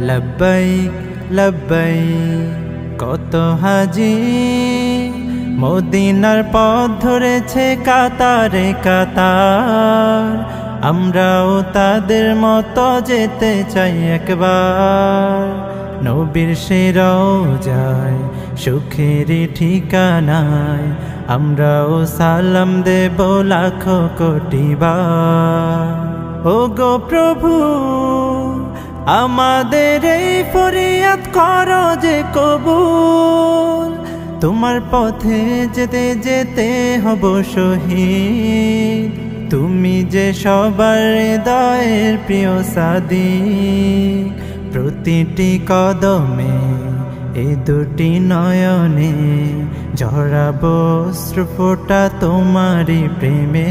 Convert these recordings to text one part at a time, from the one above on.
লব্বাইক লব্বাইক কত হাজি মদিনার পথ ধরেছে কাতারে কাতার আমরাও তাদের মতো যেতে চাই একবার। নবীর সেরাও যায় সুখের ঠিকানায় আমরাও সালাম দেব লাখো কোটি বার। ও গো প্রভু আমাদের এই ফরিয়াদ করো যে কবুল। তোমার পথে যেতে যেতে হব শহীদ। তুমি যে সবার হৃদয়ের প্রিয় সাদি প্রতিটি কদমে এই দুটি নয়নে ঝরাবো শ্রুফোটা তোমারই প্রেমে।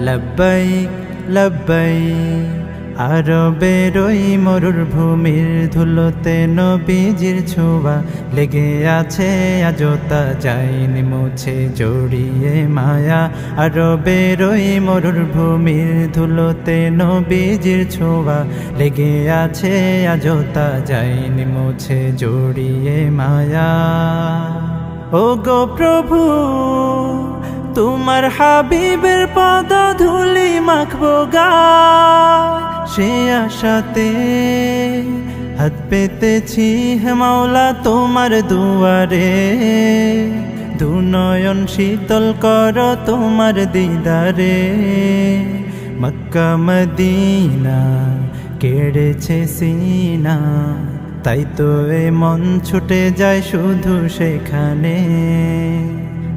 লব্বাইক লব্বাইক। আরবের ওই মরুর ভূমির ধুলোতে নবীজির ছোঁয়া লেগে আছে আজতা যায়নি মুছে জড়িয়ে মায়া। আরবের ওই মরুর ভূমির ধুলোতে নবীজির ছোঁয়া লেগে আছে আজতা যায়নি মুছে জড়িয়ে মায়া। ও গো প্রভু! তোমার হাবিবের পদ ধুলি মাখবো গা। সে আশাতে হাত পেতেছি হেমাওলা তোমার দুয়ারে। দুনয়ন শীতল কর তোমার দিদারে। মক্কা মদিনা কেড়েছে সিনা, তাই তো এ মন ছুটে যায় শুধু সেখানে।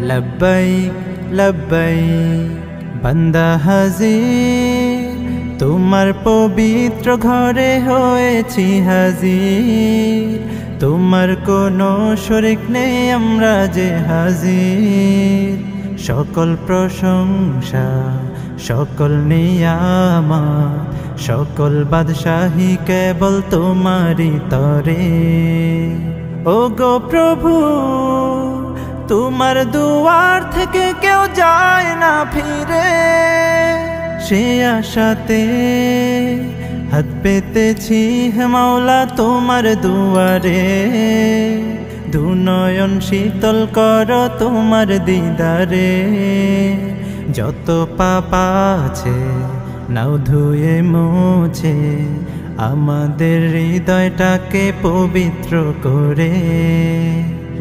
লব্বাইক লব্বাইক বান্দা হাজির তোমার পবিত্র ঘরে হয়েছি হাজির তোমার কোনো শরিক নেই আমরা যে হাজির সকল প্রশংসা সকল নিয়ামা সকল বাদশাহী কেবল তোমারই তরে ও গো প্রভু তোমার দুয়ার থেকে কেউ যায় না ফিরে। সে আশাতে হাত পেতেছি হেমাওলা তোমার দুয়ারে। দুনয়ন শীতল কর তোমার দিদারে। যত পাপা আছে নাও ধুয়ে মোছে, আমাদের হৃদয়টাকে পবিত্র করে।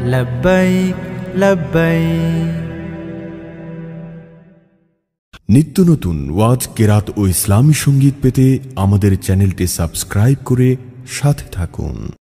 লব্বাইক লব্বাইক। নিত্য নতুন ওয়াজ, কেরাত ও ইসলামী সংগীত পেতে আমাদের চ্যানেলটি সাবস্ক্রাইব করে সাথে থাকুন।